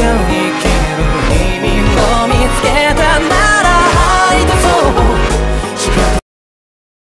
you.